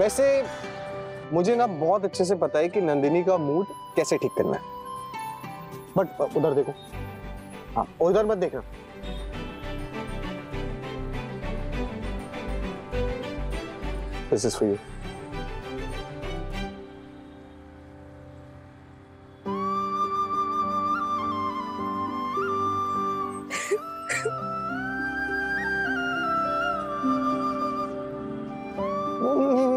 वैसे, मुझे ना बहुत अच्छे से पता है कि नंदिनी का मूड कैसे ठीक करना है। बट, उधर देखो। हाँ उधर मत देखना। This is for you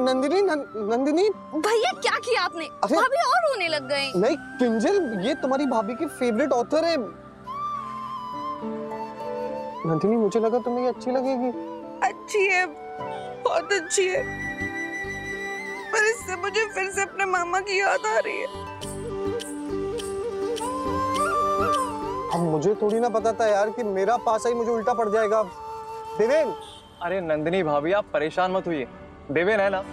Nandini नं- नंदिनी। भैया क्या किया आपने? भाभी और रोने लग गए नहीं किंजल ये तुम्हारी भाभी की फेवरेट ऑथर है। नंदिनी मुझे लगा तुम्हें ये अच्छी लगेगी। अच्छी है बहुत अच्छी है। पर इससे मुझे फिर से अपने मामा की याद आ रही है। अब मुझे थोड़ी ना पता था यार कि मेरा पास आई मुझे उल्टा पड़ जाएगा। देवेन! अरे नंदिनी भाभी आप परेशान मत हुई देवेन है ना?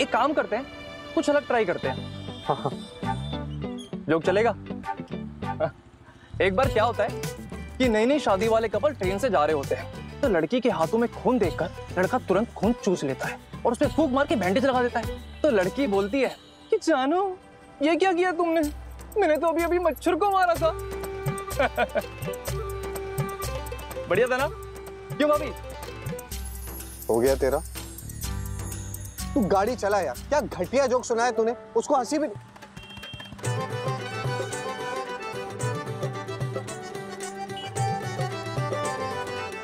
एक काम करते हैं कुछ अलग ट्राई करते हैं। हाँ, हाँ। जोक चलेगा? एक बार क्या होता है कि नई नई शादी वाले कपल ट्रेन से जा रहे होते हैं। तो लड़की के हाथों में खून देखकर लड़का तुरंत खून चूस लेता है और उसमें फूक मार के बैंडेज लगा देता है। तो लड़की बोलती है कि जानो ये क्या किया तुमने? मैंने तो अभी अभी मच्छर को मारा था। बढ़िया था ना? क्यों भाभी? हो गया तेरा। तू गाड़ी चला यार। क्या घटिया जोक सुनाया तूने? उसको हँसी भी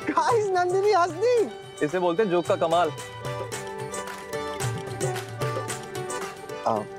गाइस नंदिनी हंस दी इसे बोलते हैं जोक का कमाल। आई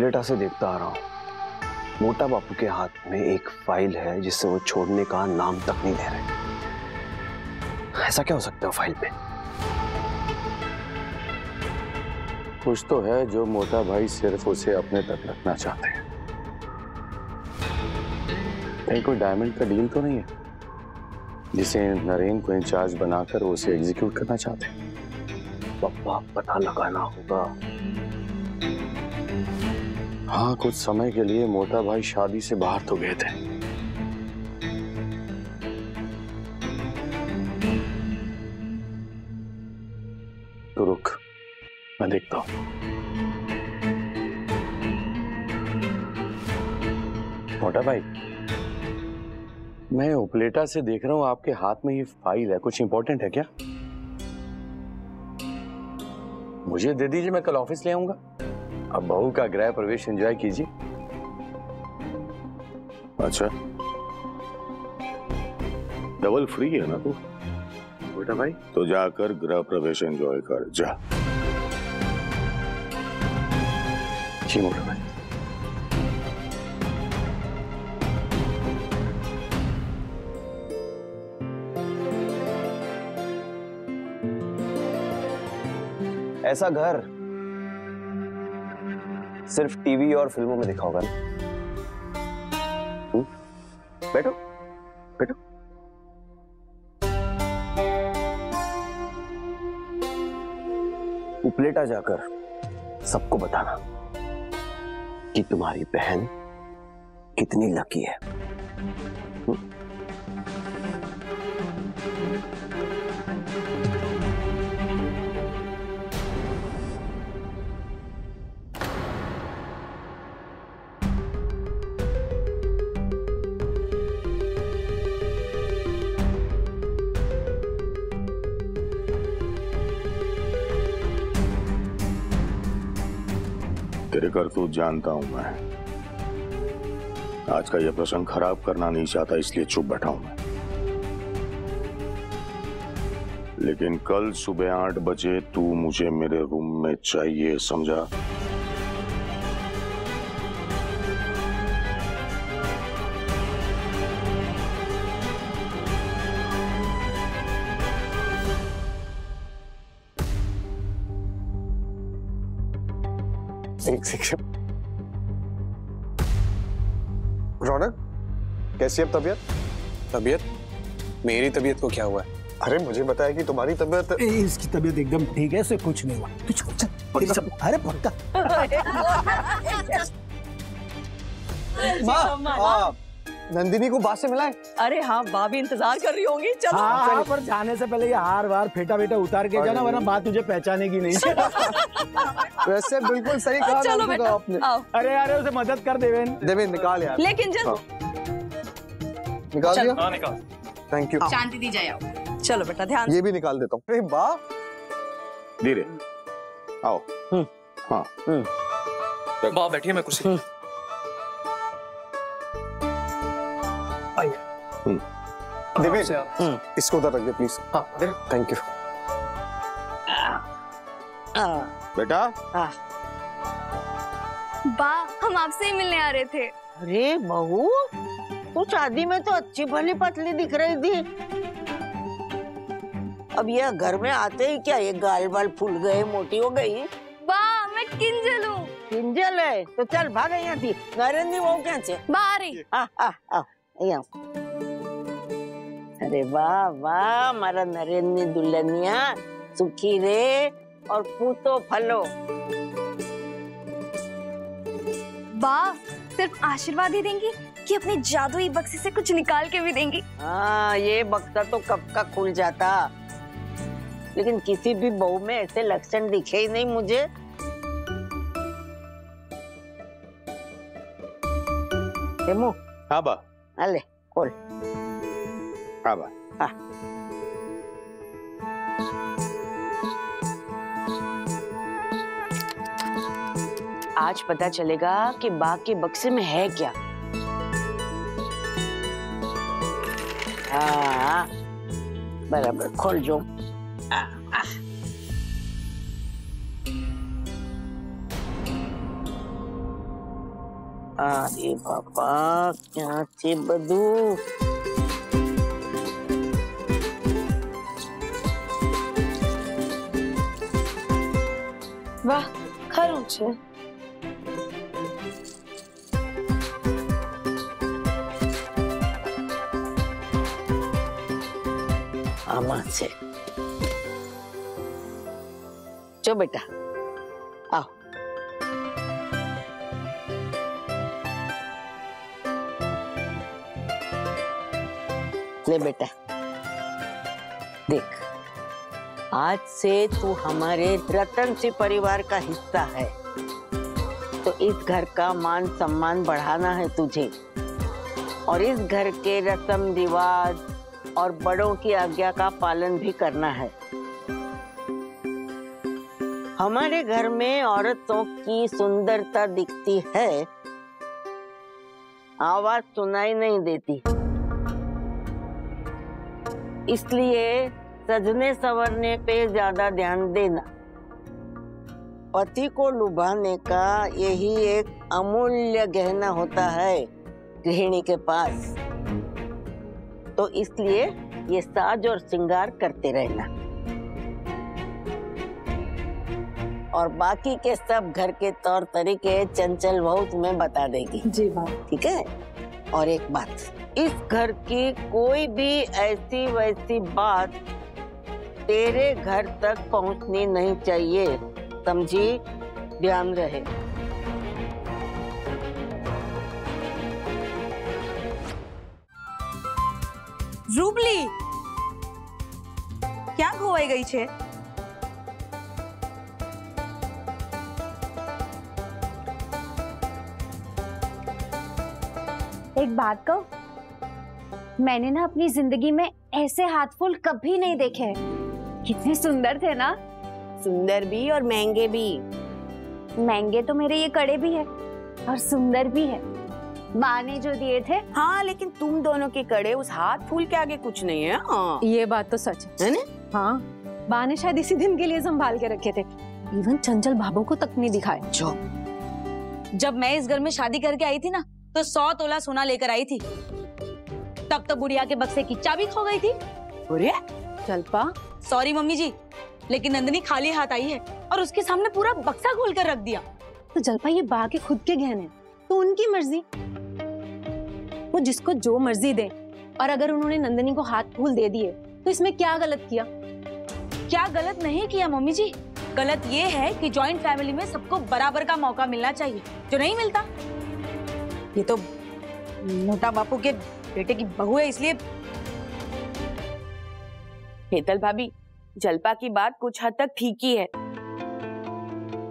उपलेटा से देखता आ रहा हूँ। मोटा बापू के हाथ में एक फ़ाइल है जिससे वो छोड़ने का नाम तक नहीं ले रहे। ऐसा क्या हो सकता है फ़ाइल में? कुछ तो है जो मोटा भाई सिर्फ़ उसे अपने तक रखना चाहते हैं। कहीं कोई डायमंड का डील तो नहीं है? जिसे नरेन को इंचार्ज बनाकर उसे एग्जीक्यूट करना चाहते हैं। पप्पा पता लगाना होगा। हाँ कुछ समय के लिए मोटा भाई शादी से बाहर तो गए थे। तो रुक, मैं देखता हूँ। मोटा भाई, मैं उपलेटा से देख रहा हूँ, आपके हाथ में ये फ़ाइल है। कुछ इंपॉर्टेंट है क्या? मुझे दे दीजिए, मैं कल ऑफ़िस ले आऊँगा। अब बहू का गृह प्रवेश एंजॉय कीजिए। अच्छा। डबल फ्री है ना तू? बेटा भाई। तो जाकर गृह प्रवेश एंजॉय कर जा। जी मोटा भाई। ऐसा घर सिर्फ़ टीवी और फ़िल्मों में दिखा होगा। हम्म? बैठो बैठो। उपलेटा जाकर सबको बताना कि तुम्हारी बहन कितनी लकी है। तेरे करतूत जानता हूँ मैं। आज का यह प्रसंग खराब करना नहीं चाहता, इसलिए चुप बैठा हूँ मैं। लेकिन कल सुबह आठ बजे तू मुझे मेरे रूम में चाहिए, समझा? रौनक कैसी है अब तबियत? तबीयत? मेरी तबियत को क्या हुआ? है अरे मुझे बताया कि तुम्हारी तबियत इसकी तबियत एकदम ठीक है कुछ नहीं हुआ। कुछ कुछ सब। अरे पक्का। माँ नंदिनी को बात से मिलाए अरे हाँ भाभी इंतज़ार कर रही होंगी चलो। हाँ हाँ पर जाने से पहले ये हार वार फेटा बेटा उतार के जाना वरना बात तुझे पहचानेगी नहीं। वैसे बिल्कुल सही कहा चलो नंदू बेटा आपने। अरे यार उसे मदद कर देवेन। देवे निकाल यार। लेकिन जल्द निकाल दिया? हाँ निकाल। थैंक यू शांति दी जाए चलो बेटा ध्यान ये भी निकाल देता हूँ। अरे वाह। धीरे। आओ। हाँ। वाह बैठिए मैं कुर्सी देवे इसको उधर रख दे प्लीज़ हाँ थैंक यू बेटा? बा हम आपसे ही मिलने आ रहे थे। अरे बहू तू शादी में तो अच्छी भली पतली दिख रही थी। अब यह घर में आते ही क्या ये गाल बाल फूल गए मोटी हो गई? बा मैं किंजल हूँ। किंजल है? तो चल भाग यहाँ थी नरेंद्र बहू क्या से? बा आ रही आ, आ, आ, यहाँ। अरे वाह वाह हमारा नरेंद्र दुल्हनिया सुखी रे और पूतो फलो। बा सिर्फ़ आशीर्वाद ही देंगी कि अपने जादुई बक्से से कुछ निकाल के भी देंगी? हाँ ये बक्सा तो कब का खुल जाता। लेकिन किसी भी बहू में ऐसे लक्षण दिखे ही नहीं मुझे। हेमू। हाँ बा। अले खोल। Aba. Ah. आज पता चलेगा कि बाघ के बक्से में है क्या हाँ, बराबर खोल जो आ, आ। अरे पापा क्या थे बदू वाह खरू छे आमा छे जो बेटा आओ। ले बेटा देख। आज से तू हमारे रतन से परिवार का हिस्सा है। तो इस घर का मान सम्मान बढ़ाना है तुझे। और इस घर के रस्म, रिवाज और बड़ों की आज्ञा का पालन भी करना है। हमारे घर में औरतों की सुंदरता दिखती है। आवाज़ सुनाई नहीं देती। इसलिए सजने संवरने पे ज़्यादा ध्यान देना। पति को लुभाने का यही एक अमूल्य गहना होता है गृहिणी के पास। तो इसलिए ये साज और श्रृंगार करते रहना। और बाकी के सब घर के तौर तरीके चंचल बहू तुम्हें बता देगी। जी बात। ठीक है? और एक बात इस घर की कोई भी ऐसी वैसी बात तेरे घर तक पहुंचनी नहीं चाहिए समझी ध्यान रहे રૂબલી ક્યાં ખોવાઈ ગઈ છે एक बात कहूँ मैंने ना अपनी जिंदगी में ऐसे हाथ फूल कभी नहीं देखे हैं। कितने सुंदर थे ना। सुंदर भी और महँगे भी। महँगे तो मेरे ये कड़े भी है और सुंदर भी है। माँ ने जो दिए थे। हाँ लेकिन तुम दोनों के कड़े उस हाथ फूल के आगे कुछ नहीं है हाँ। ये बात तो सच है। ना? हाँ बा ने शायद इसी दिन के लिए संभाल के रखे थे। इवन चंचल बाबू को तक नहीं दिखाए। जो। जब मैं इस घर में शादी करके आई थी ना तो सौ तोला सोना लेकर आई थी। तब तो बुढ़िया के बक्से की चाबी खो गई थी। अरे जल्पा सॉरी मम्मी जी, लेकिन नंदनी खाली हाथ आई है और उसके सामने पूरा बक्सा खोल कर रख दिया। तो जल्पा, ये बा के खुद के गहने तो उनकी मर्ज़ी। वो जिसको जो मर्ज़ी दे। और अगर उन्होंने नंदनी को हाथ फूल दे दिए तो इसमें क्या गलत किया? क्या गलत नहीं किया, मम्मी जी? गलत ये है कि जॉइंट फैमिली में सबको बराबर का मौका मिलना चाहिए, जो नहीं मिलता। ये तो मोटा बापू के बेटे की बहू है, इसलिए हेतल भाभी जलपा की बात कुछ हद तक ठीक ही है।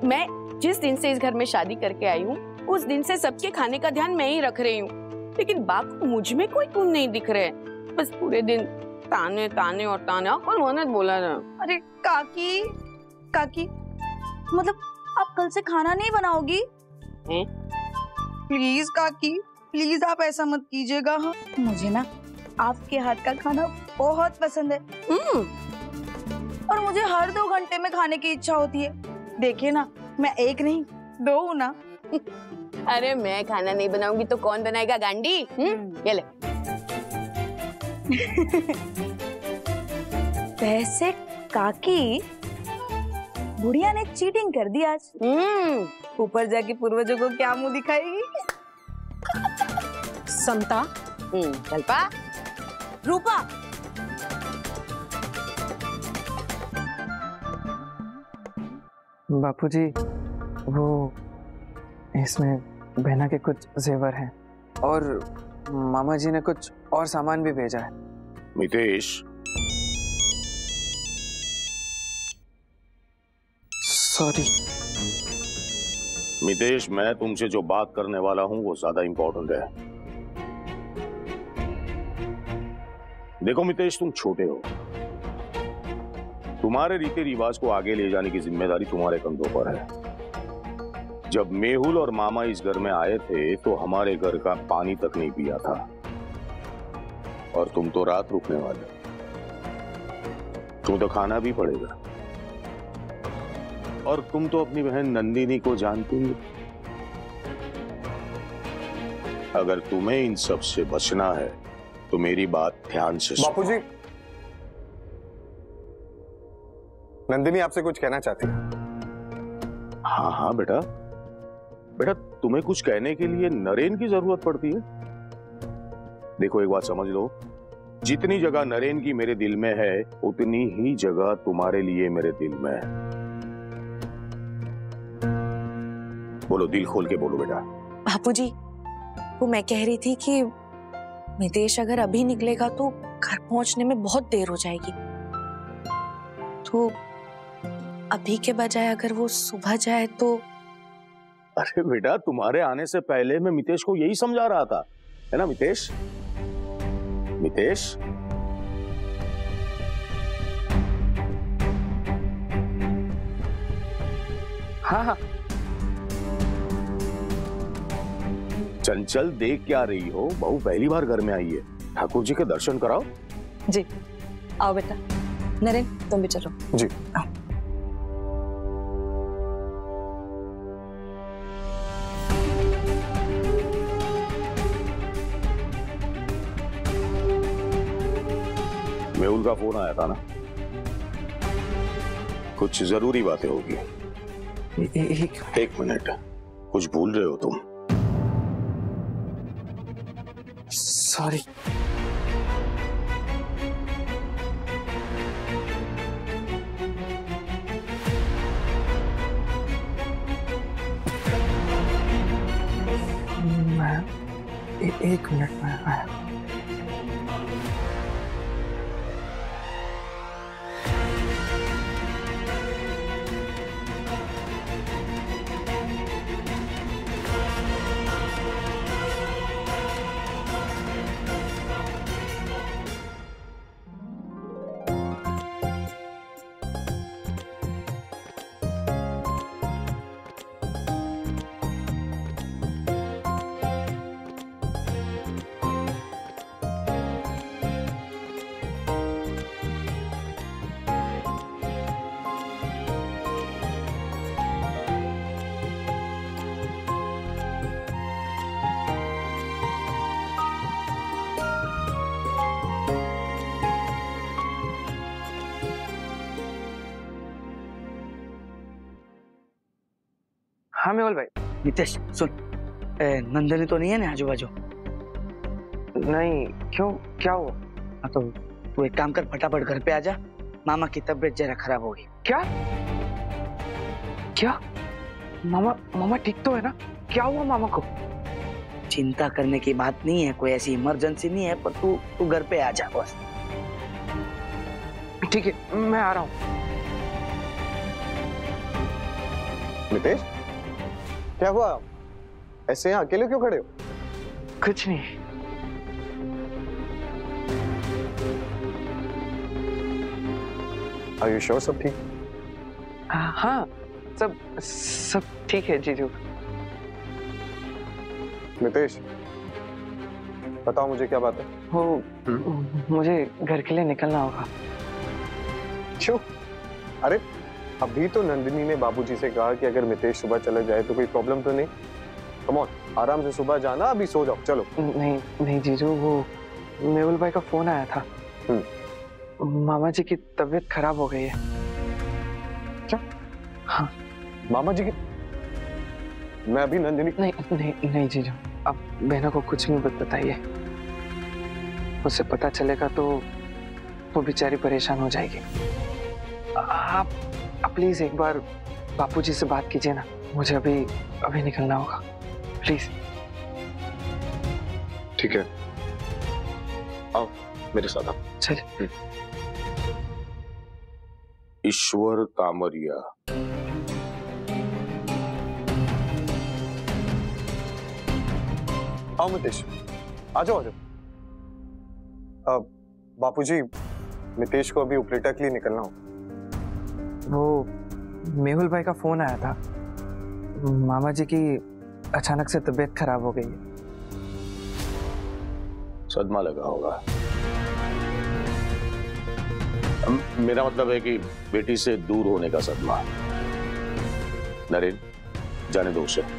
मैं जिस दिन से इस घर में शादी करके आई हूँ उस दिन से सबके खाने का ध्यान मैं ही रख रही हूँ। लेकिन बाप मुझमें कोई गुण नहीं दिख रहे बस पूरे दिन ताने ताने और ताना और वनत बोला ना अरे काकी काकी मतलब आप कल से खाना नहीं बनाओगी? हैं? प्लीज़ काकी प्लीज़ आप ऐसा मत कीजिएगा। मुझे ना आपके हाथ का खाना बहुत पसंद है। हम्म, और मुझे हर दो घंटे में खाने की इच्छा होती है। देखिए ना मैं एक नहीं दो हूँ ना। अरे मैं खाना नहीं बनाऊँगी तो कौन बनाएगा गांडी हम्म? ये ले। वैसे काकी बुढ़िया ने चीटिंग कर दी आज। हम्म। ऊपर जाके पूर्वजों को क्या मुँह दिखाएगी? समता? हम्म, रूपा बापूजी वो इसमें बहना के कुछ जेवर हैं। और मामा जी ने कुछ और सामान भी भेजा है। मितेश। सॉरी। मितेश मैं तुमसे जो बात करने वाला हूँ वो ज़्यादा इंपॉर्टेंट है। देखो मितेश तुम छोटे हो। तुम्हारे रीति रिवाज को आगे ले जाने की ज़िम्मेदारी तुम्हारे कंधों पर है। जब मेहुल और मामा इस घर में आए थे तो हमारे घर का पानी तक नहीं पिया था। और तुम तो रात रुकने वाले। तुम तो खाना भी पड़ेगा। और तुम तो अपनी बहन नंदिनी को जानती ही। अगर तुम्हें इन सबसे बचना है तो मेरी बात ध्यान से। बापूजी नंदिनी आपसे कुछ कहना चाहती है। हाँ हाँ बेटा। बेटा तुम्हें कुछ कहने के लिए नरेन की ज़रूरत पड़ती है? देखो एक बात समझ लो। जितनी जगह नरेन की मेरे दिल में है उतनी ही जगह तुम्हारे लिए मेरे दिल में है। बोलो दिल खोल के बोलो बेटा। बापू जी वो मैं कह रही थी कि मितेश अगर अभी निकलेगा तो घर पहुँचने में बहुत देर हो जाएगी। तो अभी के बजाय अगर वो सुबह जाए तो अरे बेटा तुम्हारे आने से पहले मैं मितेश को यही समझा रहा था। है ना मितेश? मितेश? हाँ हाँ। चंचल देख क्या रही हो? बहू पहली बार घर में आई है। ठाकुर जी के दर्शन कराओ। जी। आओ बेटा। नरेन तुम भी चलो। जी। मेहुल का फ़ोन आया था ना। कुछ ज़रूरी बातें होगी। एक एक मिनट। कुछ भूल रहे हो तुम? सॉरी एक मिनट में आया हाँ मेवल भाई। नितेश सुन। ए, नंदनी तो नहीं है ना आजू बाजू नहीं क्यों? क्या हुआ? हाँ तो तू एक काम कर फटाफट घर पे आ जा। मामा की तबीयत जरा खराब होगी। क्या? क्या? मामा मामा ठीक तो है ना? क्या हुआ मामा को? चिंता करने की बात नहीं है कोई ऐसी इमरजेंसी नहीं है पर तू तू घर पे आ जा बस। ठीक है मैं आ रहा हूँ। मितेश क्या हुआ? ऐसे यहाँ अकेले क्यों खड़े हो? कुछ नहीं। आर यू श्योर सब ठीक? हाँ हाँ, सब सब ठीक है जीजू। मितेश बताओ मुझे क्या बात है? वो मुझे घर के लिए निकलना होगा। क्यों? अरे अभी तो नंदिनी ने बाबूजी से कहा कि अगर मितेश सुबह चला जाए तो कोई प्रॉब्लम तो नहीं। कम ऑन आराम से सुबह जाना अभी सो जाओ चलो। नहीं नहीं जीजू वो मेहुल भाई का फ़ोन आया था। मामा जी की तबीयत खराब हो गई है। क्या? हाँ। मामा जी की? मैं अभी नंदिनी नहीं नहीं नहीं जीजू आप बहना को कुछ नहीं बताइए। उसे पता चलेगा तो वो बेचारी परेशान हो जाएगी। आप प्लीज़ एक बार बापूजी से बात कीजिए ना। मुझे अभी अभी निकलना होगा। प्लीज़। ठीक है। आओ मेरे साथ आओ। चलिए ईश्वर कामरिया। आओ मितेश। आ जाओ आ जाओ। अब बापूजी मितेश को अभी उपलेटा के लिए निकलना हो वो मेहुल भाई का फ़ोन आया था। मामा जी की अचानक से तबीयत खराब हो गई सदमा लगा होगा। मेरा मतलब है कि बेटी से दूर होने का सदमा। नरेन, जाने दो उसे।